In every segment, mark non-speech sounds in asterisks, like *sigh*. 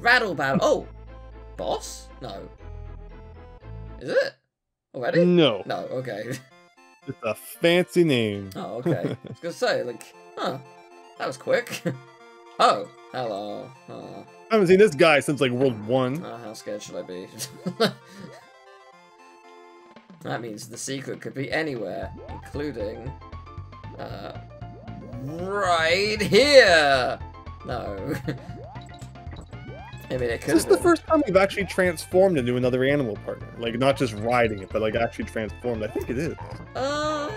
Rattle battle. Oh, boss? No. Is it already? No, No. Okay. *laughs* it's a fancy name. Oh, okay. *laughs* I was gonna say, like, huh, that was quick. *laughs* oh, hello. Oh, I haven't seen this guy since like World One. oh, how scared should I be? that means the secret could be anywhere, including, uh, right here. No. I mean, it could. this is the first time we've actually transformed into another animal partner? Like not just riding it, but like actually transformed. I think it is. Uh,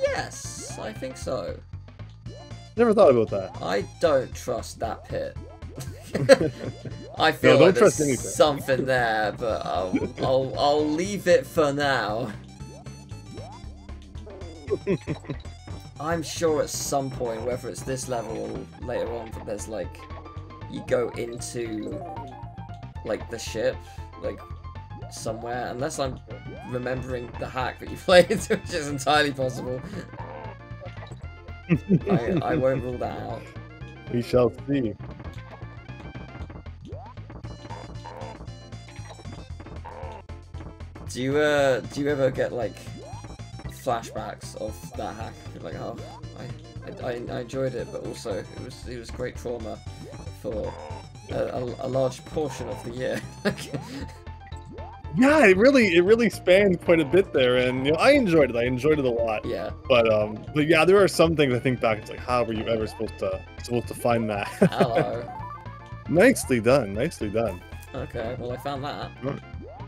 yes, I think so. Never thought about that. I don't trust that pit. *laughs* I feel don't like there's something there, but I'll, *laughs* I'll I'll leave it for now. *laughs* I'm sure at some point, whether it's this level or later on, that there's like you go into like the ship, like somewhere, unless I'm remembering the hack that you *laughs* played, which is entirely possible. I, I won't rule that out. *laughs* We shall see. Do you uh do you ever get like flashbacks of that hack? Like, oh, I, I, I enjoyed it, but also it was it was great trauma for a, a, a large portion of the year. Yeah, it really it really spanned quite a bit there, and you know I enjoyed it. I enjoyed it a lot. yeah. But um, but yeah, there are some things I think back. It's like, how were you ever supposed to supposed to find that? Hello. *laughs* nicely done, nicely done. Okay. Well, I found that.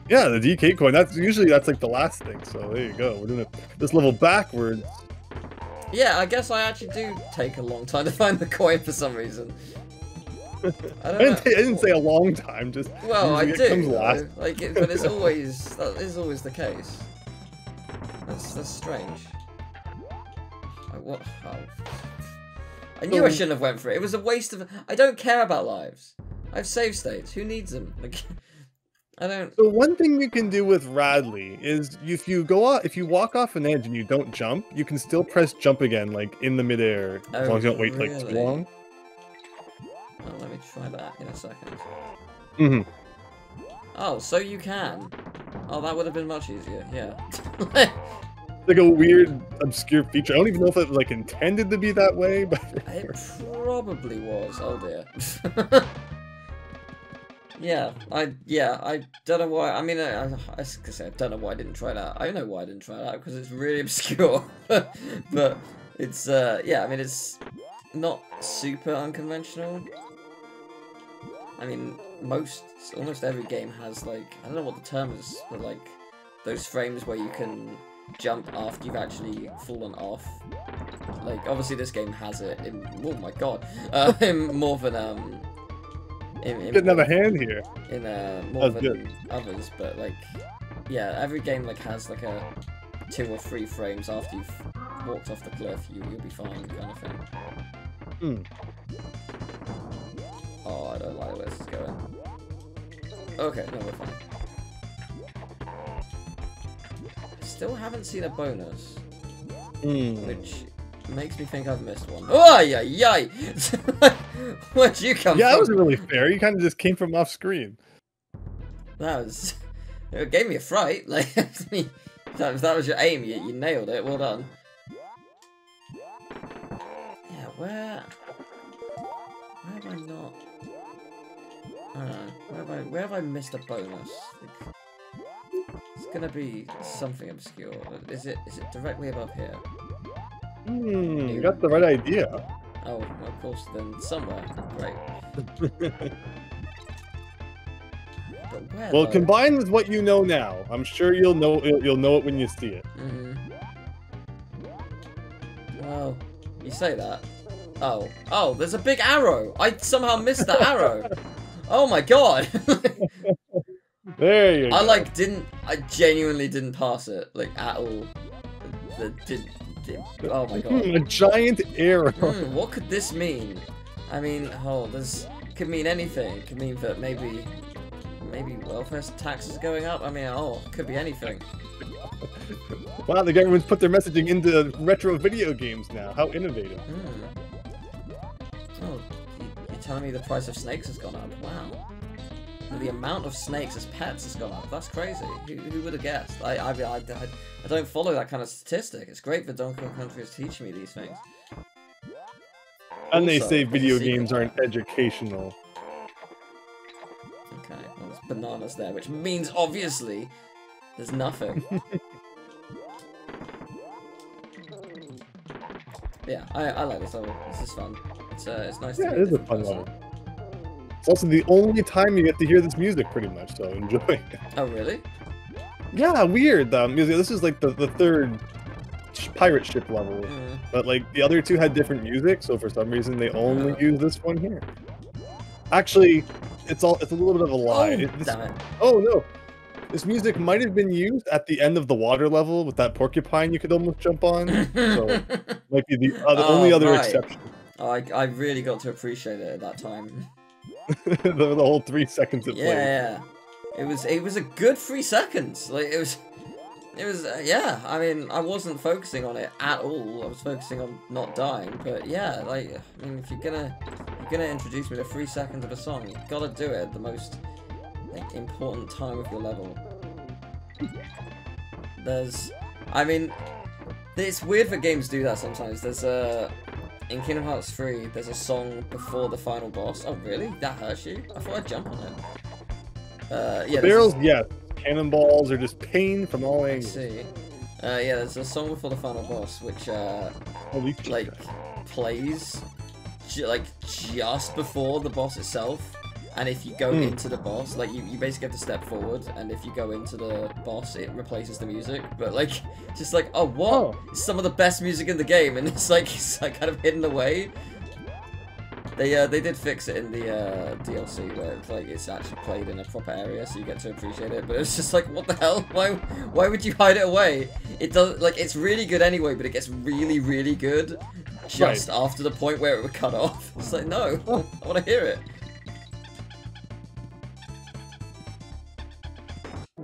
Yeah, the DK coin. That's usually that's like the last thing. So there you go. We're doing it this level backwards. Yeah, I guess I actually do take a long time to find the coin for some reason. I I didn't. I didn't say a long time. Just Well, I it do. comes last. Like, it, but it's always that is always the case. That's that's strange. I, what? Oh. I knew I shouldn't have went for it. It was a waste of. I don't care about lives. I have save states. Who needs them? Like, *laughs* I don't. So one thing you can do with Rattly is if you go off, if you walk off an edge and you don't jump, you can still press jump again, like in the midair, as Oh, long as you don't wait like too oh, long. Oh, let me try that in a second. hmm Oh, so you can. Oh, that would have been much easier. Yeah. *laughs* Like a weird, obscure feature. I don't even know if it was like intended to be that way, *laughs* but *laughs* It probably was. Oh dear. yeah, I yeah I don't know why. I mean, I, I, I say I don't know why I didn't try that. I know why I didn't try that because it's really obscure. but it's uh yeah. I mean, it's not super unconventional. I mean, most almost every game has like I don't know what the term is, but like those frames where you can jump after you've actually fallen off. Like obviously this game has it in oh my god, *laughs* uh, in more than um in, in, getting another hand here. in uh, more That's than others, but like yeah, every game like has like a two or three frames after you've walked off the cliff, you you'll be fine kind of thing. Hmm. I don't like where this is going. Okay, no, we're fine. Still haven't seen a bonus, Hmm. which makes me think I've missed one. Oh, yeah, yay! *laughs* Where'd you come Yeah, that wasn't really fair. You kind of just came from off screen. That was. *laughs* It gave me a fright. *laughs* Like, that, if that was your aim, you, you nailed it. Well done. Yeah, where. Where have I not. I don't know. Where have I, where have I missed a bonus? It's gonna be something obscure. Is it is it directly above here? Hmm. You got the right idea. Oh, well, of course, then somewhere. Great. *laughs* But where, Well, though? combined with what you know now, I'm sure you'll know you'll you'll know it when you see it. hmm Well, you say that. Oh, oh, there's a big arrow. I somehow missed the *laughs* arrow. Oh my god. *laughs* There you go. I like didn't. I genuinely didn't pass it like at all. The, oh my god. *laughs* A giant arrow. Hmm, what could this mean? I mean, oh, this could mean anything. It could mean that maybe, maybe welfare taxes going up. I mean, oh, could be anything. *laughs* Wow, the government's put their messaging into retro video games now. How innovative. Hmm. Telling me the price of snakes has gone up. Wow. The amount of snakes as pets has gone up. That's crazy. Who, who would have guessed? I, I, I, I, I don't follow that kind of statistic. It's great that Donkey Kong Country is teaching me these things. And they say video games aren't educational. Okay, well, there's bananas there, which means obviously there's nothing. *laughs* yeah, I, I like this level. This is fun. It's uh, it's nice Yeah, to it is a fun person. level. It's also the only time you get to hear this music, pretty much. So enjoy. *laughs* Oh really? yeah, weird. Um, music. This is like the, the third sh- pirate ship level, Mm. but like the other two had different music, so for some reason they only Oh. use this one here. Actually, it's all it's a little bit of a lie. Oh, this- oh no, this music might have been used at the end of the water level with that porcupine you could almost jump on. so *laughs* might be the other, Oh, only other right. exception. Oh, I, I really got to appreciate it at that time. *laughs* the, the whole three seconds it Yeah, played. yeah. It was it was a good three seconds. Like it was, it was uh, yeah. I mean, I wasn't focusing on it at all. I was focusing on not dying. But yeah, like I mean, if you're gonna you're gonna introduce me to three seconds of a song, you gotta do it at the most like, important time of your level. There's, I mean, it's weird that games do that sometimes. There's a in Kingdom Hearts 3, there's a song before the final boss. Oh, really? That hurts you? I thought I'd jump on it. Uh, yeah, a- Barrels, yes. Cannonballs are just pain from all I angles. see. Uh, yeah, there's a song before the final boss, which, uh, like, plays, like, just before the boss itself. And if you go Hmm. into the boss, like, you, you basically have to step forward, and if you go into the boss, it replaces the music. But, like, it's *laughs* just like, oh, what? Oh. Some of the best music in the game, and *laughs* it's like, it's like kind of hidden away. They uh, they did fix it in the uh, DLC where it's like it's actually played in a proper area, so you get to appreciate it. But it's just like, what the hell? *laughs* Why why would you hide it away? It does like it's really good anyway, but it gets really really good just after the point where it would cut off. It's like no, I want to hear it.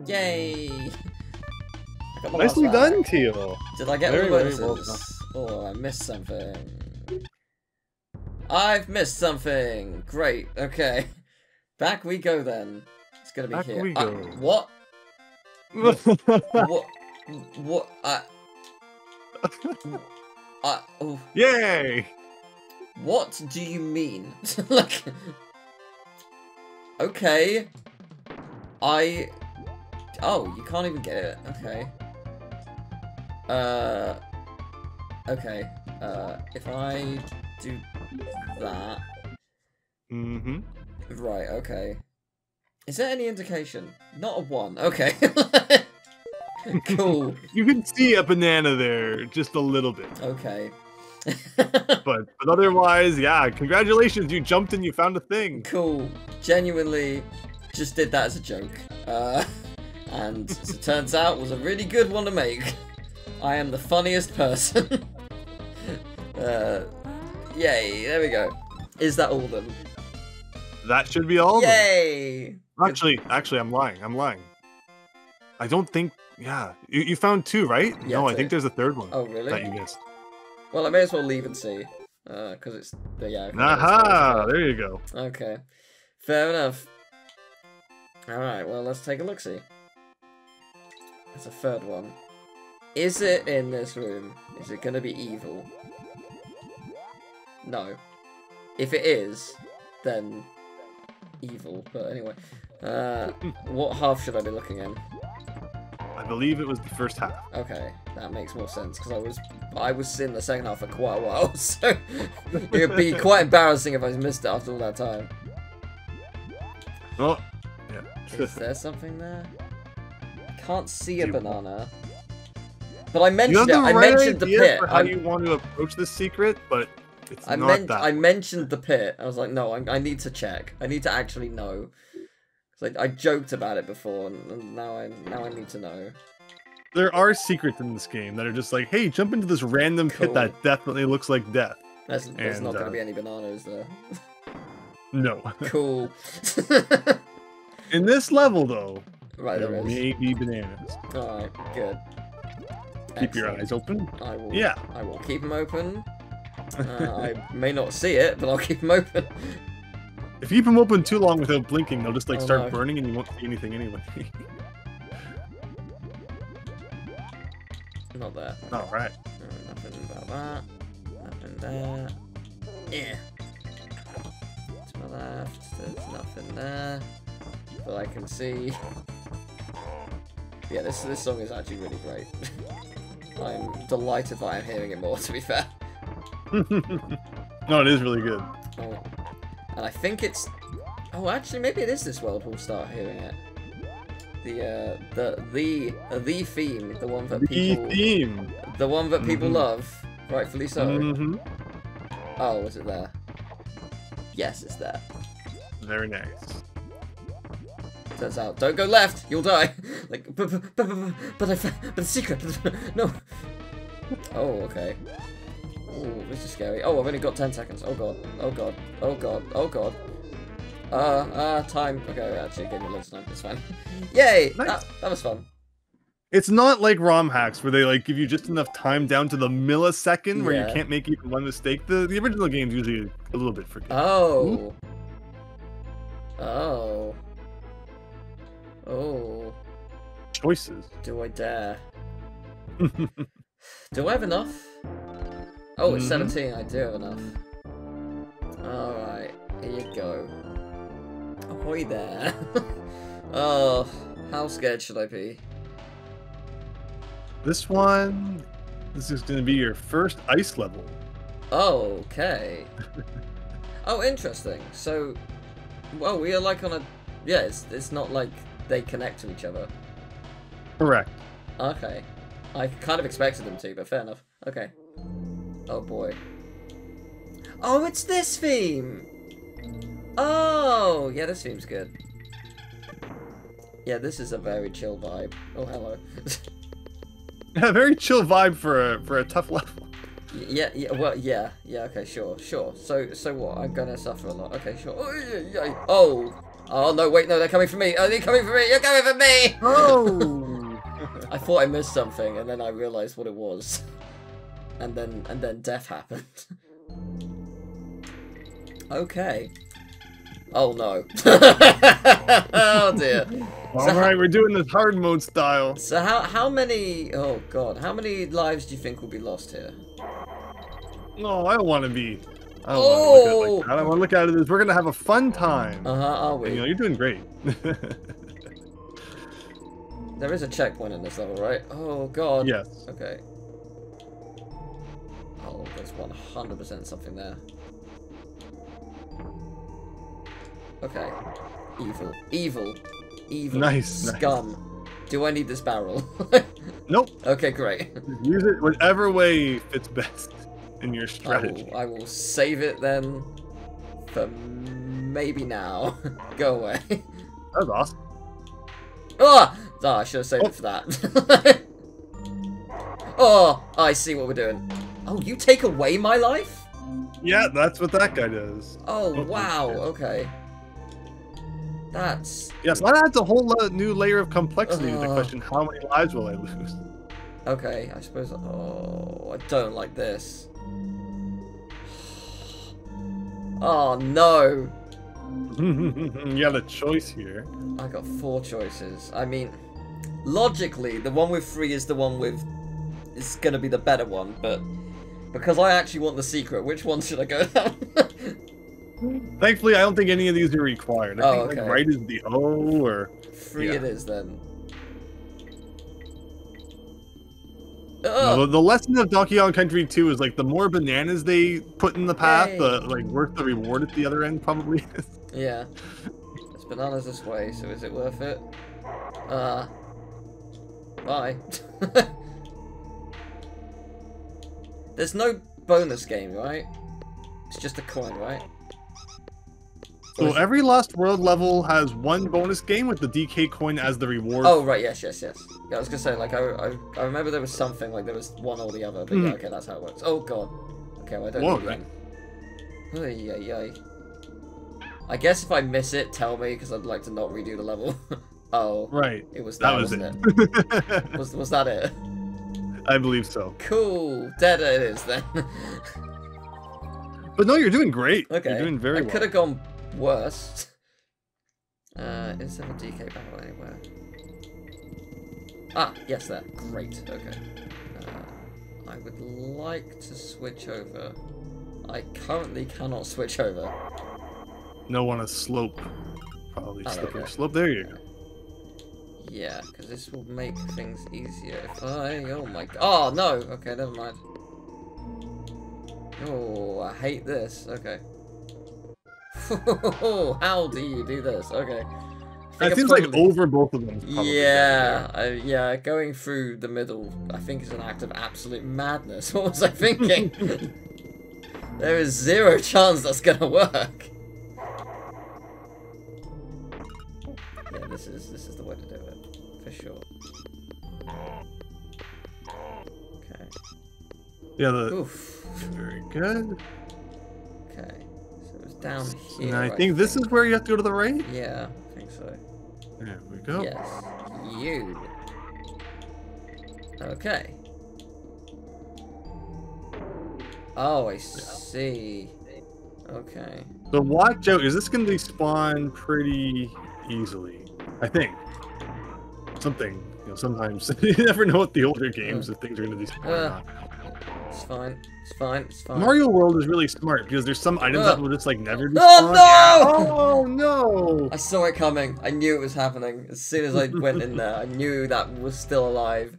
Yay! I got my last Nicely round. done, Teal. Did I get Very, all the very well bonuses? oh, I missed something. I've missed something. Great. Okay. *laughs* Back we go then. It's gonna be Back here. we Uh, go. what? *laughs* What? What? I. I. Oh, Yay! what do you mean? *laughs* like. Okay. I. Oh, you can't even get it. Okay. Uh. Okay. Uh, if I do that. Mm-hmm. Right, okay. Is there any indication? Not a one. Okay. *laughs* cool. *laughs* You can see a banana there, just a little bit. Okay. *laughs* But but otherwise, yeah, congratulations, you jumped and you found a thing. cool. Genuinely, just did that as a joke. Uh, and as it turns out, was a really good one to make. I am the funniest person. *laughs* uh, yay, there we go. Is that all then? That should be all. Yay! Actually, actually, I'm lying. I'm lying. I don't think. Yeah, you, you found two, right? Yeah, no, I think there's a third one Oh, that really? you missed. Well, I may as well leave and see. Because it's. Yeah. Aha! There you go. Okay. Fair enough. Alright, well, let's take a look see. There's a third one. Is it in this room? Is it gonna be evil? No. If it is, then evil. But anyway. Uh, *laughs* what half should I be looking in? I believe it was the first half. Okay, that makes more sense because I was I was in the second half for quite a while, *laughs* so *laughs* it would be quite embarrassing if I missed it after all that time. Oh, Yeah. Is there something there? Can't see a banana. But I mentioned it. the I right mentioned the pit. for how I, you want to approach this secret, but it's I, not meant, that. I mentioned the pit. I was like, no, I, I need to check. I need to actually know. 'Cause I, I joked about it before, and, now I now I need to know. There are secrets in this game that are just like, hey, jump into this random Cool. pit that definitely looks like death. There's, there's And, not going uh, to be any bananas there. No. *laughs* cool. *laughs* In this level, though, right, there may be bananas. Alright, good. Keep your eyes open. I will. Yeah. I will keep them open. Uh, *laughs* I may not see it, but I'll keep them open. If you keep them open too long without blinking, they'll just like Oh, start no. burning and you won't see anything anyway. *laughs* Not there. All right. No, nothing about that. Nothing there. Yeah. To my left, there's nothing there. But I can see. Yeah, this this song is actually really great. *laughs* I'm delighted that I'm hearing it more. To be fair. *laughs* no, it is really good. Oh. And I think it's. Oh, actually, maybe it is this world. We'll start hearing it. The uh, the the uh, the theme, the one that The people, theme. the one that people Mhm. love, rightfully so. hmm Oh, was it there? Yes, it's there. Very nice. Turns out, don't go left, you'll die. *laughs* like, but but but but, but I but the secret, *laughs* no. Oh, okay. Oh, this is scary. Oh, I've only got ten seconds. Oh god. Oh god. Oh god. Oh god. Uh, uh, time. Okay, actually, gave me loads of time. It's fine. *laughs* Yay! Nice. That, that was fun. It's not like ROM hacks where they like give you just enough time down to the millisecond where Yeah. you can't make even one mistake. The the original game's usually a little bit forgiving. Oh. Oh. Oh. Choices. Do I dare? *laughs* Do I have enough? Oh, it's Mhm. 17. I do have enough. Alright, here you go. Ahoy there. *laughs* oh, how scared should I be? this one, this is going to be your first ice level. Oh, okay. *laughs* oh, interesting. So, well, we are like on a. Yeah, it's, it's not like they connect to each other. Correct. Okay. I kind of expected them to, but fair enough. Okay. Oh boy. Oh, it's this theme! Oh, yeah, this theme's good. Yeah, this is a very chill vibe. Oh, hello. *laughs* Yeah, very chill vibe for a for a tough level. yeah, yeah, well, yeah, yeah, okay, sure, sure. So, so what? I'm gonna suffer a lot. Okay, sure. Oh, yeah, yeah. oh, oh no, wait, no, they're coming for me. Oh, they're coming for me. You're coming for me. Oh. *laughs* I thought I missed something, and then I realized what it was, *laughs* and then and then death happened. *laughs* okay. Oh no. oh dear. All right, we're doing this hard mode style. So how how many? Oh god, how many lives do you think will be lost here? No, I don't want to be. I don't want to look at it Oh. like that. I want to look at it as we're gonna have a fun time. Uh huh. Are And, you know, we? you're doing great. *laughs* There is a checkpoint in this level, right? Oh god. yes. Okay. Oh, there's 100% something there. Okay. Evil. Evil. Evil. Nice, nice. Scum. Do I need this barrel? *laughs* Nope. okay, great. Use it whatever way fits best in your I strategy. will, I will save it then for maybe now. *laughs* Go away. That was awesome. Oh! oh, I should have saved it for that. *laughs* oh, I see what we're doing. Oh, you take away my life? Yeah, that's what that guy does. Oh, Oh, wow, okay. That's... Yes, that adds a whole new layer of complexity to the uh. question: How many lives will I lose? Okay, I suppose... Oh, I don't like this. Oh, no! *laughs* you got a choice here. I got four choices. I mean, logically, the one with three is the one with... is gonna be the better one, but... Because I actually want the secret, which one should I go down? *laughs* Thankfully, I don't think any of these are required. I Oh, think okay. like right is the O or Three Yeah. it is then. No, the, lesson of Donkey Kong Country 2 is like the more bananas they put in the path, Yay. the like worth the reward at the other end probably is. *laughs* Yeah. It's bananas this way, so is it worth it? Uh. Bye. *laughs* There's no bonus game, right? It's just a coin, right? So every Lost World level has one bonus game with the DK coin as the reward. Oh right, yes, yes, yes. Yeah, I was gonna say like I, I, I remember there was something like there was one or the other, but yeah, Hmm. okay, that's how it works. Oh god. Okay, well I don't need them. Ay, ay, ay. I guess if I miss it, tell me because I'd like to not redo the level. *laughs* oh, Right. it was That that, was wasn't it. it? *laughs* Was was that it? I believe so. Cool. Dead it is then. But no, you're doing great. okay. You're doing very I well. could have gone worst. Uh, is there a DK barrel anywhere? Ah, yes, there. Great. Okay. Uh, I would like to switch over. I currently cannot switch over. No on a slope. Probably Oh, slippery okay. slope. There you go. Yeah, because this will make things easier if I... Oh my... Oh, no! Okay, never mind. Oh, I hate this. Okay. *laughs* How do you do this? Okay. I think It I seems like over both of them. probably Yeah, I, yeah, going through the middle, I think is an act of absolute madness. *laughs* What was I thinking? *laughs* there is zero chance that's gonna work. Yeah, this is this is the way to do it, for sure. Okay. Yeah, the, Oof. very good. Okay. So it was down here. And I think this is where you have to go to the right. Yeah, I think so. There we go. Yes. You. Okay. Oh, I see. Okay. The watch out, is this can respawn pretty easily. I think. Something. You know, sometimes *laughs* you never know with the older games if things are gonna despawn or Uh. It's fine. It's fine. It's fine. Mario World is really smart because there's some items Uh. that will just like never despawn. Oh no! Oh no! I saw it coming. I knew it was happening. As soon as I went in there, I knew that was still alive.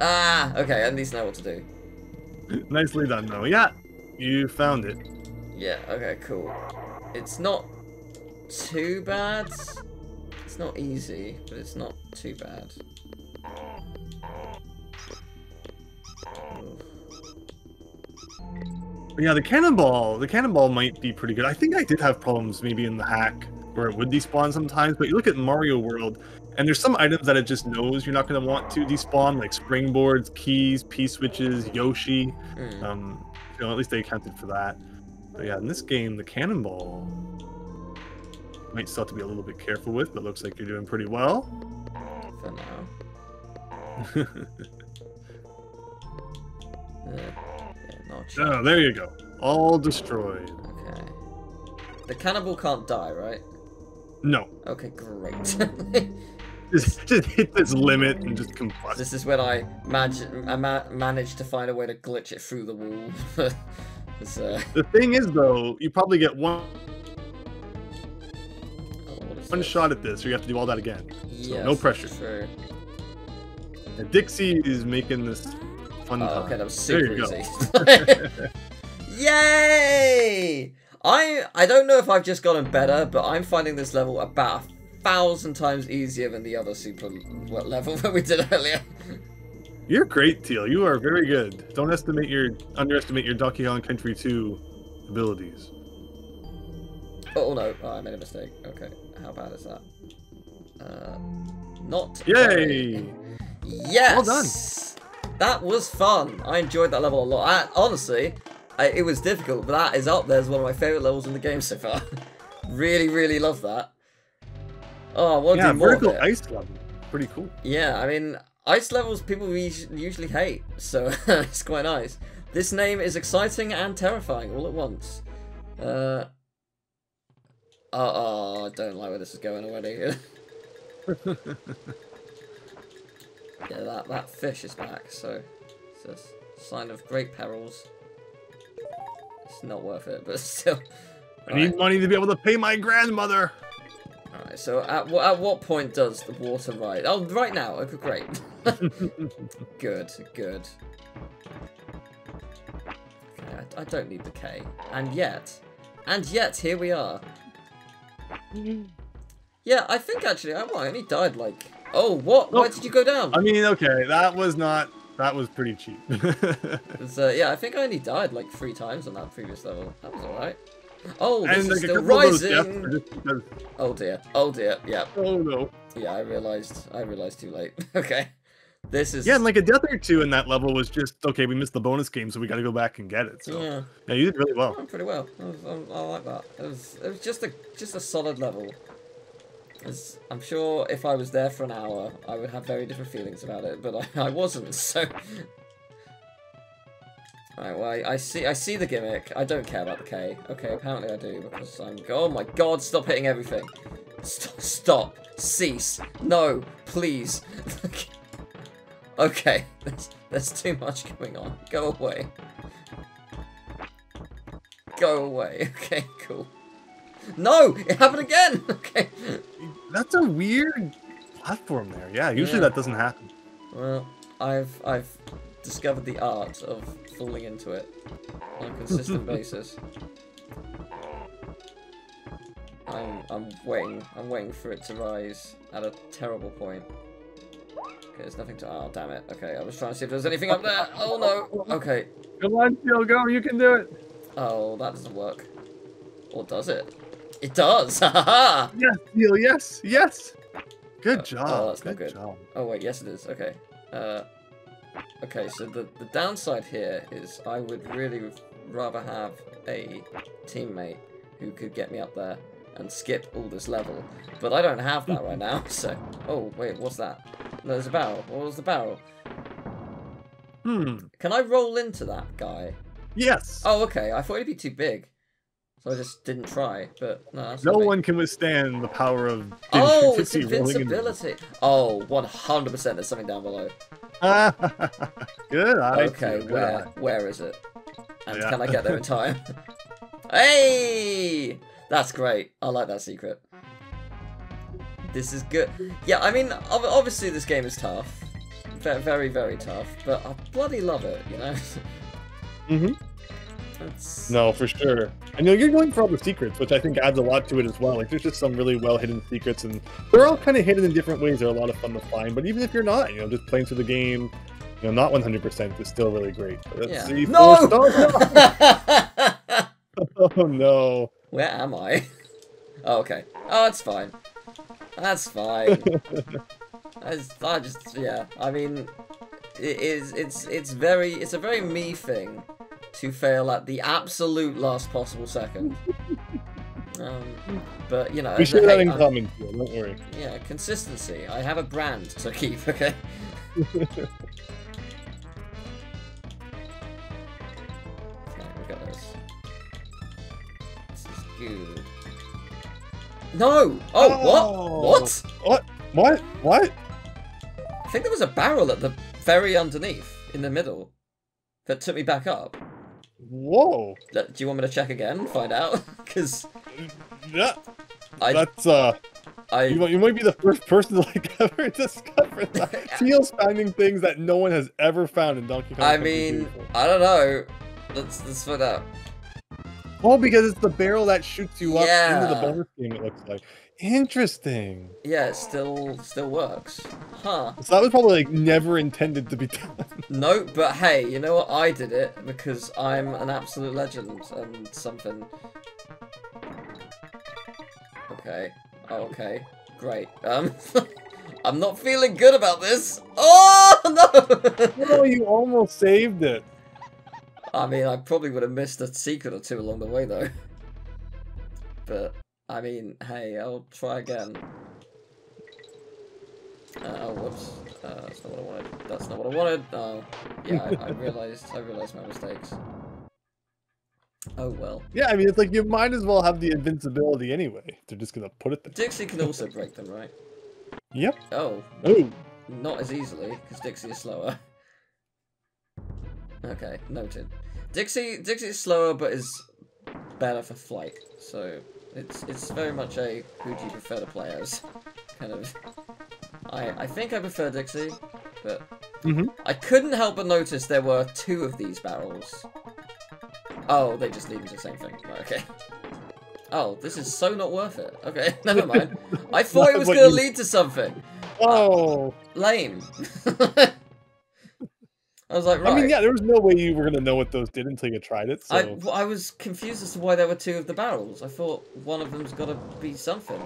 Ah, okay, at least know what to do. Nicely done though. Yeah, you found it. Yeah, okay, cool. It's not too bad. It's not easy, but it's not too bad. Yeah, the cannonball, the cannonball might be pretty good. I think I did have problems maybe in the hack where it would despawn sometimes, but you look at Mario World and there's some items that it just knows you're not going to want to despawn, like springboards, keys, P switches, Yoshi. Mm. Um, you know, at least they accounted for that. But yeah, in this game, the cannonball might still have to be a little bit careful with, but looks like you're doing pretty well. For now. *laughs* Yeah, sure. oh, there you go. All destroyed. Okay. The cannibal can't die, right? No, Okay, great. *laughs* just, just hit this limit and just combust. this is when I, manage, I ma managed to find a way to glitch it through the wall. *laughs* uh, The thing is, though, you probably get one oh, one shot at this, or you have to do all that again. Yes, no pressure. True. Dixie is making this fun Oh, time. okay, that was super easy. *laughs* *laughs* Yay! I I don't know if I've just gotten better, but I'm finding this level about a thousand times easier than the other super well, level *laughs* that we did earlier. You're great, Teal. You are very good. Don't estimate your underestimate your Donkey Kong Country 2 abilities. Oh no, oh, I made a mistake. Okay, how bad is that? Uh, not. Yay! very. Yes. Well done. That was fun. I enjoyed that level a lot. I, honestly, I, it was difficult, but that is up there as one of my favorite levels in the game so far. *laughs* really, really love that. Oh, I want to Yeah, do more vertical ice level. Pretty cool. Yeah, I mean, ice levels people usually hate, so *laughs* it's quite nice. This name is exciting and terrifying all at once. Uh, oh, oh, I don't like where this is going already. *laughs* yeah, that, that fish is back, so it's a s- sign of great perils. It's not worth it, but *laughs* still. I need money to be able to pay my grandmother. Alright, so at, wh- at what point does the water rise? Oh, right now. Okay, great. *laughs* good, good. Okay, I, I don't need the K. And yet, and yet, here we are. *laughs* Yeah, I think actually, I, well, I only died like... Oh, what? Why Oh. did you go down? I mean, okay, that was not. That was pretty cheap. *laughs* Uh, yeah, I think I only died like three times on that previous level. That was alright. Oh, this and is like still couple of those deaths rising! because. Oh dear, oh dear, yeah. Oh no. Yeah, I realized, I realized too late. *laughs* okay. This is... Yeah, and like a death or two in that level was just okay. We missed the bonus game, so we got to go back and get it. So yeah, yeah. you did really well. Oh, pretty well. I, was, I, I like that. It was it was just a just a solid level. I'm sure if I was there for an hour, I would have very different feelings about it, but I, *laughs* I wasn't. So Alright, well, I, I see I see the gimmick. I don't care about the K. Okay, apparently I do, because I'm... Oh my god, stop hitting everything. Stop, stop. Cease. No, please. *laughs* okay, there's, there's too much going on. Go away. Go away. *laughs* Okay, cool. No! It happened again! *laughs* Okay. That's a weird platform there. Yeah, usually Yeah. that doesn't happen. Well, I've I've discovered the art of falling into it on a consistent *laughs* basis. I'm I'm waiting I'm waiting for it to rise at a terrible point. Okay, there's nothing to oh damn it. Okay, I was trying to see if there's anything up there. Oh no! Okay. Come on, Phil, go. You can do it. Oh, that doesn't work. Or does it? It does! *laughs* Ha ha ha! Yes, Phil. Yes, yes. Good Oh, job. oh, that's not good, good. job. Oh wait, yes it is. Okay. Uh, okay, so the the downside here is I would really rather have a teammate who could get me up there and skip all this level, but I don't have that right now. *laughs* So, oh wait, what's that? No, there's a barrel. What was the barrel? Hmm. Can I roll into that guy? Yes. Oh, okay. I thought he'd be too big, so I just didn't try. But no, no me. one can withstand the power of Oh, it's Dixie rolling into- invincibility. Oh, 100% there's something down below. *laughs* good. Okay, Good where eye. where is it? And Yeah. can I get there in *laughs* time? hey! That's great. I like that secret. This is good. Yeah, I mean, obviously this game is tough. Ve- Very, very tough. But I bloody love it, you know? *laughs* Mhm. It's... No, for sure. And you know, you're going for all the secrets, which I think adds a lot to it as well. Like, there's just some really well hidden secrets, and they're all kind of hidden in different ways. They're a lot of fun to find. But even if you're not, you know, just playing through the game, you know, not 100% is still really great. But let's Yeah. see. No! stars. *laughs* *laughs* oh no! Where am I? *laughs* Oh, okay. Oh, it's fine. That's fine. I just, I just, yeah. I mean, it is. It's it's very. It's a very me thing to fail at the absolute last possible second. *laughs* Um, but you know, We as a- share that hey, in I'm- common. Don't worry. yeah, consistency. I have a brand to keep. *laughs* Okay. *laughs* Okay, we got this. This is good. No! Oh, Oh. what? What? What? What? What? I think there was a barrel at the very underneath, in the middle, that took me back up. Whoa! Do you want me to check again find out? *laughs* Because Yeah, I, that's uh. I, You, might- you might be the first person *laughs* to like ever *laughs* discover that. Teal's finding things that no one has ever found in Donkey Kong. I mean, I don't know. Let's let's find out. oh, because it's the barrel that shoots you up into the bonus game. It looks like interesting. Yeah, it still still works. Huh. So that was probably like never intended to be done. *laughs* No, but hey, you know what? I did it because I'm an absolute legend and something. Okay. Oh, okay. Great. Um, *laughs* I'm not feeling good about this. Oh *laughs* no! oh, you almost saved it. I mean, I probably would have missed a secret or two along the way though. But I mean, hey, I'll try again. Uh, oh, whoops. Uh, that's not what I wanted. That's not what I wanted. Oh, yeah, I, I *laughs* realized. I realized my mistakes. Oh well. Yeah, I mean, it's like you might as well have the invincibility anyway. They're just gonna put it there. Dixie can also break them, right? Yep. Oh, Oh, not as easily because Dixie is slower. Okay, noted. Dixie Dixie is slower, but is better for flight. So it's it's very much a who do you prefer to play as kind of. I I think I prefer Dixie, but Mhm. I couldn't help but notice there were two of these barrels. Oh, they just lead into the same thing. Right, okay. Oh, this is so not worth it. Okay, *laughs* never mind. I *laughs* thought it was gonna you- lead to something. oh. Lame. *laughs* I was like, right. I mean, yeah, there was no way you were gonna know what those did until you tried it. So I, w- I was confused as to why there were two of the barrels. I thought one of them's got to be something.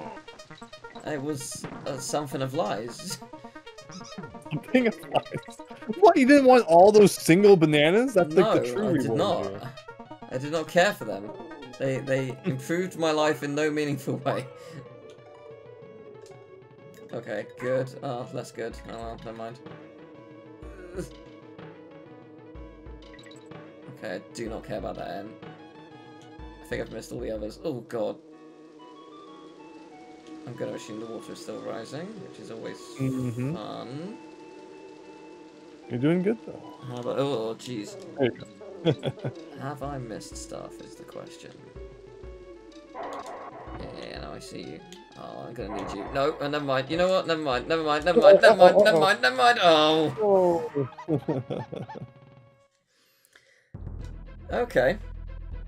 It was uh, something of lies. *laughs* something applies. What? You didn't want all those single bananas? That's no, like the true I did reward not. here. I did not care for them. They they improved my life in no meaningful *laughs* way. Okay, good. Oh, less good. Oh, well, never mind. *laughs* Okay, I do not care about that end. I think I've missed all the others. Oh god. I'm to assume the water is still rising, which is always Mhm. fun. You're doing good though. How about, oh, jeez. There you go. *laughs* Have I missed stuff is the question. Yeah, now I see you. Oh, I'm gonna need you. No, uh, never mind. You know what? Never mind. Never mind. Never mind. Never mind. Never mind. Never mind. Oh. *laughs* Oh. *laughs* Okay.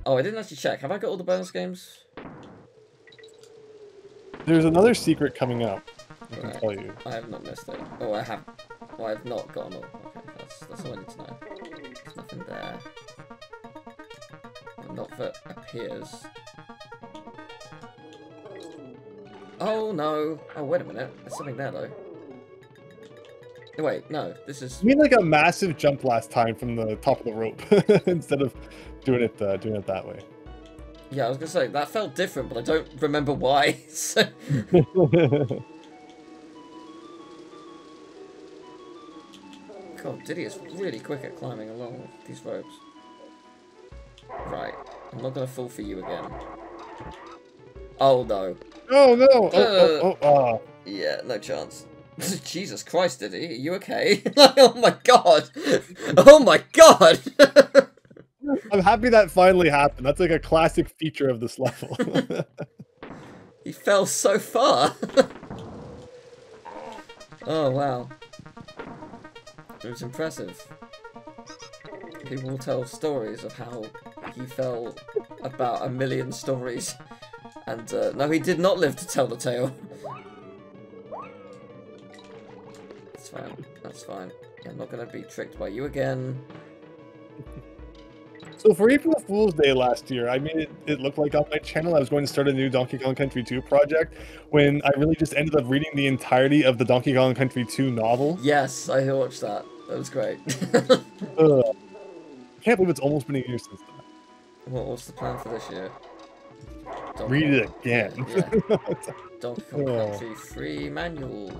Oh, I didn't actually check. Have I got all the bonus games? There's another secret coming up. I can tell you. I have not missed it. Oh, I have. Oh, I have not gotten all. Okay, that's that's all I need to know. There's nothing there. Not that appears. Oh no! Oh wait a minute. There's something there though. Oh, Wait, no. This is. You mean like a massive jump last time from the top of the rope *laughs* instead of doing it uh, doing it that way. Yeah, I was gonna say that felt different, but I don't remember why. *laughs* so... *laughs* God, Diddy is really quick at climbing along these ropes. Right, I'm not gonna fall for you again. Oh no. oh no! Oh, oh, oh, ah. Yeah, no chance. *laughs* Jesus Christ, Diddy, are you okay? *laughs* oh my god! Oh my god! *laughs* I'm happy that finally happened. That's like a classic feature of this level. he fell so far! oh wow. It was impressive. People will tell stories of how he fell about a million stories. And uh, no, he did not live to tell the tale. That's fine. That's fine. I'm not gonna be tricked by you again. *laughs* so for April Fool's Day last year, I made it, it look like on my channel I was going to start a new Donkey Kong Country 2 project when I really just ended up reading the entirety of the Donkey Kong Country 2 novel. Yes, I watched that. That was great. *laughs* Ugh. I can't believe it's almost been a year since then. what, what's the plan for this year? Donkey Read it again. Yeah, *laughs* Donkey Kong. Country free manual.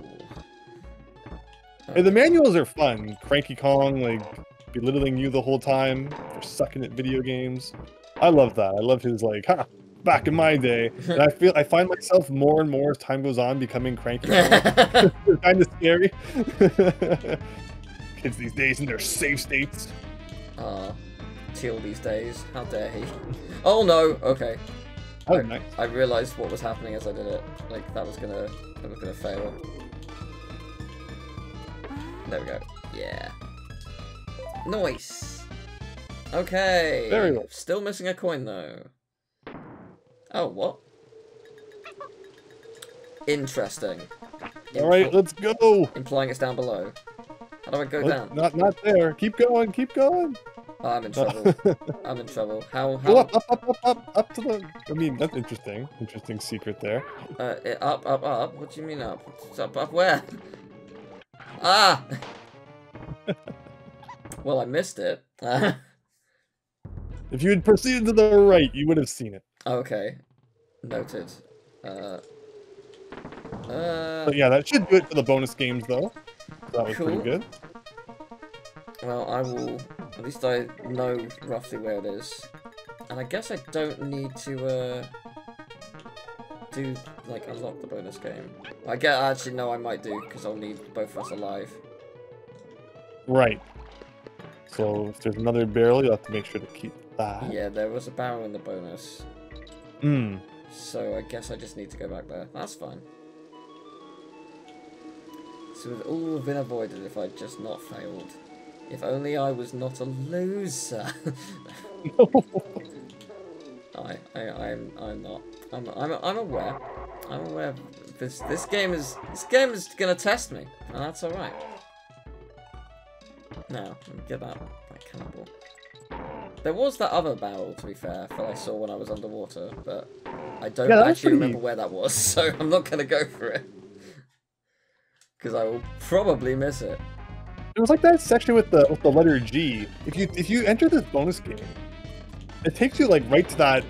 Hey, the manuals are fun. Cranky Kong, like, belittling you the whole time for sucking at video games. I love that. I love his, like, ha, back in my day. And I feel, I find myself more and more as time goes on becoming Cranky Kong. kind of scary. *laughs* Kids these days in their safe states. Ah, Teal these days. How dare he? Oh no. Okay. Oh, I- nice. I realized what was happening as I did it. Like that was gonna, that was gonna fail. There we go. Yeah. Nice. Okay. Very well. Still missing a coin though. Oh, what? Interesting. All right, let's go. implying it's down below. How do I go Let's- down? Not, not there. Keep going. Keep going. Oh, I'm in *laughs* trouble. I'm in trouble. How? Go up, up, up, up, up, up to the. I mean, that's interesting. Interesting secret there. Uh, up, up, up. What do you mean up? Up, up where? *laughs* Ah. well, I missed it. *laughs* If you had proceeded to the right, you would have seen it. okay. Noted. Uh. Uh. But yeah, that should do it for the bonus games, though. That was Cool. pretty good. Well, I will. At least I know roughly where it is, and I guess I don't need to uh do like unlock the bonus game. I get actually no, I might do because I'll need both of us alive. Right. So if there's another barrel, you'll have to make sure to keep that. Yeah, there was a barrel in the bonus, Mm. so I guess I just need to go back there. That's fine. So it all have been avoided if I'd just not failed. If only I was not a loser. no. *laughs* *laughs* I, I, I'm, I'm not. I'm, I'm, I'm aware. I'm aware. This, this game is, this game is gonna test me, and that's all right. Now, get that, that cannonball. There was that other barrel, to be fair, that I saw when I was underwater, but I don't Yeah, actually remember where that was, *laughs* so I'm not gonna go for it. Because I will probably miss it. It was like that section with the with the letter G. If you if you enter this bonus game, it takes you like right to that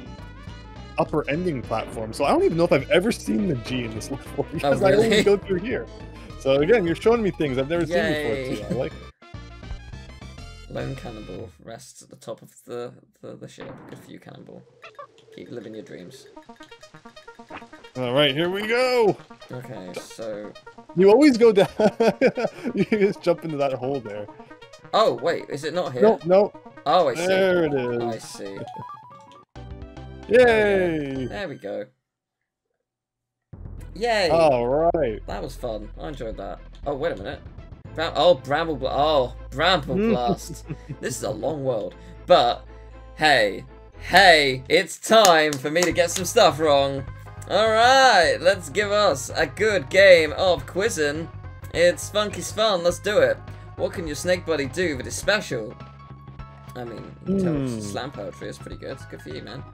upper ending platform. So I don't even know if I've ever seen the G in this *laughs* level oh, because I really? only go through here. So again, you're showing me things I've never Yay. seen before too. I like. Lone *laughs* cannibal rests at the top of the, the, the ship. Good for you, cannibal. Keep living your dreams. All right, here we go. Okay, so... You always go down. *laughs* you just jump into that hole there. Oh, wait, is it not here? No, no. Oh, I see. There it is. I see. Yay! There we go. Yay! All right. That was fun. I enjoyed that. Oh, wait a minute. Bram oh, Bramble Blast. Oh, Bramble Blast. this is a long world. But, hey, hey, it's time for me to get some stuff wrong. Alright, let's give us a good game of quizzing. It's Funky's fun, let's do it. What can your snake buddy do that is special? I mean, you can tell Hmm. slam poetry is pretty good. Good for you, man.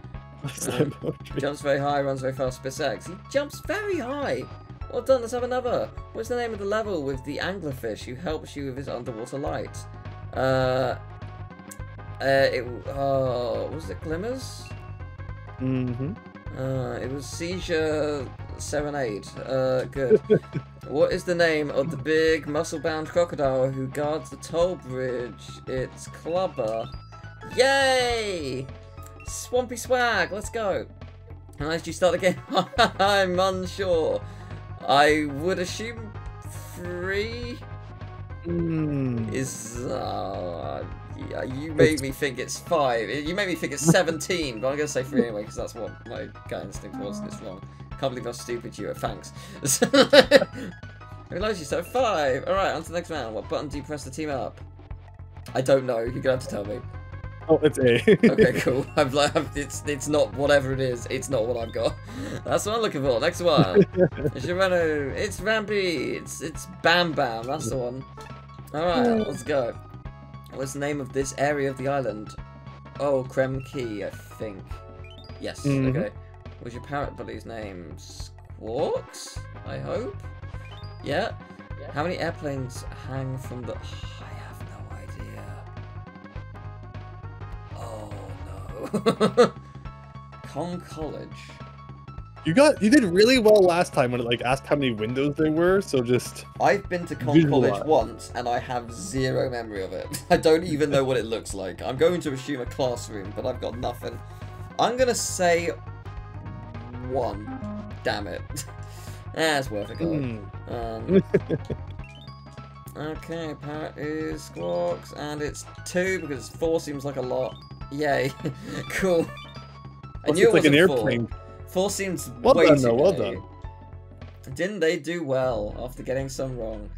Jumps very high, runs very fast, spits eggs. He jumps very high. Well done, let's have another. What's the name of the level with the anglerfish who helps you with his underwater light? Uh, uh, it, uh, was it Glimmers? Mm-hmm. Uh, it was Seizure Serenade. Uh, good. *laughs* what is the name of the big muscle-bound crocodile who guards the toll bridge? It's Klubba. Yay! Swampy swag, let's go. How nice you start the game? *laughs* I'm unsure. I would assume three Mm. is. Uh, yeah, you made me think it's five. You made me think it's 17, but I'm gonna say three anyway because that's what my gut instinct was, and it's wrong. Can't believe how stupid you are. Thanks. *laughs* I realised you said five. All right, on to the next round. What button do you press to team up? I don't know. You're gonna have to tell me. Oh, it's A. Okay, *laughs* cool. I'm like, I'm- it's it's not whatever it is. It's not what I've got. That's what I'm looking for. Next one. *laughs* It's Shirano. It's Rampy. It's it's Bam Bam. That's the one. All right, let's go. What's the name of this area of the island? Oh, Krem Quay, I think. Yes. Mhm. Okay. What's your parrot buddy's name? Squawks. I hope. Yeah. How many airplanes hang from the? I *laughs* Kong College. You got you did really well last time when it like asked how many windows there were. So just I've been to Visualize. College once and I have zero memory of it. *laughs* I don't even know what it looks like. I'm going to assume a classroom, but I've got nothing. I'm gonna say one. Damn it. *laughs* That's worth a go. hmm. Um, okay, parrot is squawks, and it's two because four seems like a lot. Yay. *laughs* cool. I Also, knew it's it like an wasn't four. airplane. Four seems Well way done, too though, well done. Didn't they do well after getting some wrong?